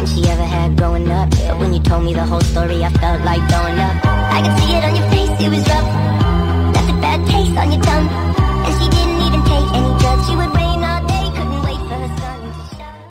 than she ever had growing up. But when you told me the whole story, I felt like throwing up. I could see it on your face, it was rough. Left a bad taste on your tongue.